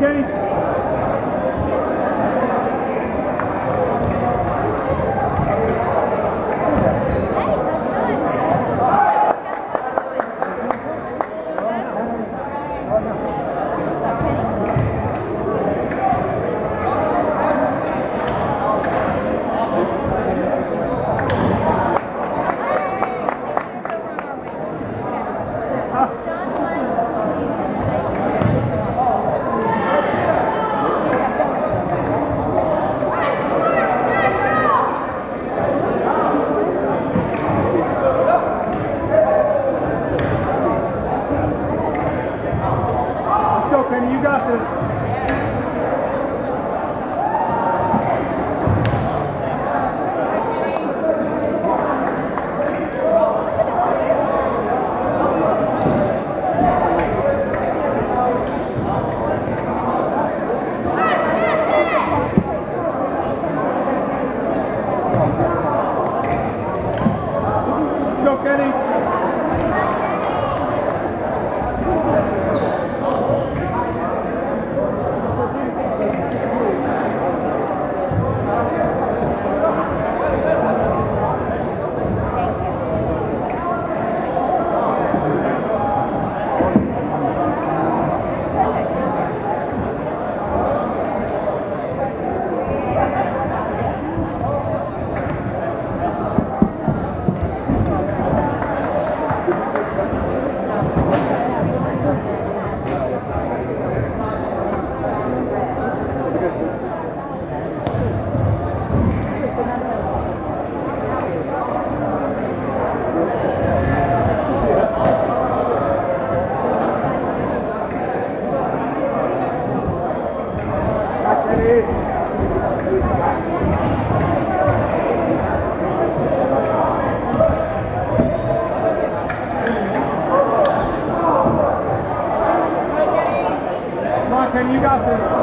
Gracias. This. Ken, you got this.